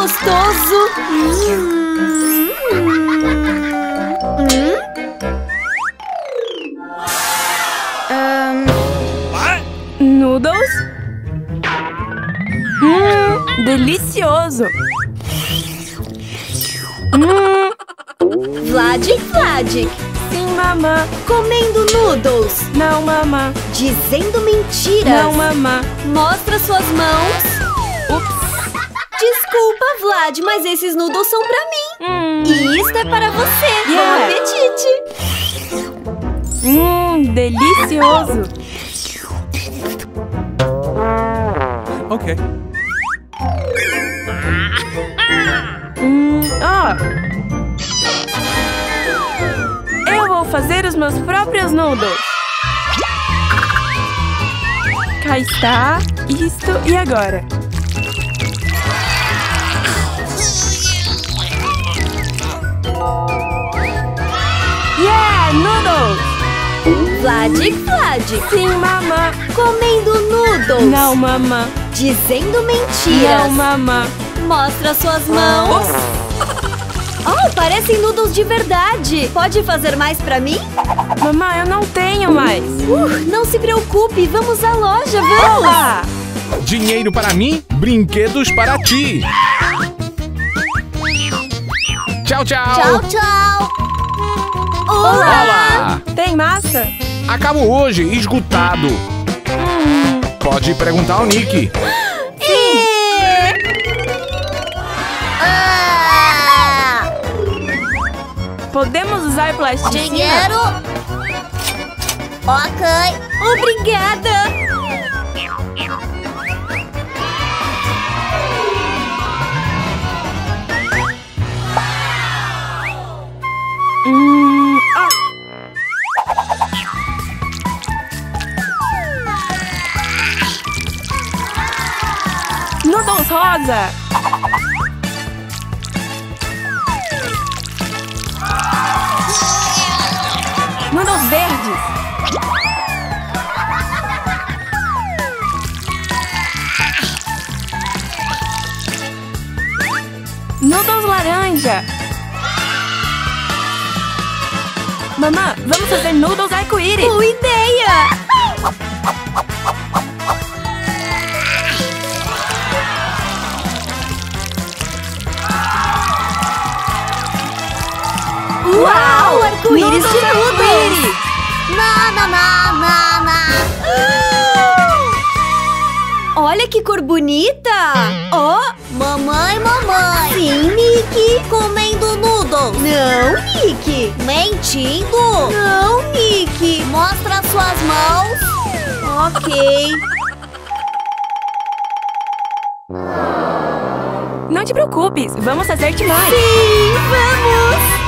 gostoso! Hum. Hum. Ahn, Noodles? Hum, delicioso. Hum, Vlad Vlad, sim, mamã. comendo noodles, Não, mamã. dizendo mentiras. Não, mamã. Mostra suas mãos. Ups. Desculpa, Vlad, mas esses noodles são pra mim. Hum, E isto é para você. Yeah. Bom apetite. hum, delicioso. Okay. Hum, ó. Eu vou fazer os meus próprios noodles. Cá está. Isto e agora. Vlad Vlad, Sim, mamã. comendo noodles. Não, mamã. Dizendo mentiras. Não, mamã. Mostra suas mãos. Oh, parecem noodles de verdade. Pode fazer mais pra mim? Mamãe, eu não tenho mais. Uh, não se preocupe, vamos à loja, vamos! Olá! Dinheiro para mim, brinquedos para ti. Tchau, tchau. Tchau, tchau! Olá! Olá. Tem massa? Acabo hoje, esgotado. Pode perguntar ao Nick. Podemos usar plasticina? dinheiro? Ok. Obrigada! Hum, Rosa! Noodles verdes! Noodles laranja! Mamã, vamos fazer noodles arco-íris! Uau! Arco-íris de Noodles! Na, na, na, na, na. Olha que cor bonita! Ó! mamãe, mamãe! Sim, Mickey! Comendo noodles! Não, Mickey! Mentindo! Não, Mickey! Mostra suas mãos! Ok! Não te preocupes, vamos fazer-te mais! Sim, vamos!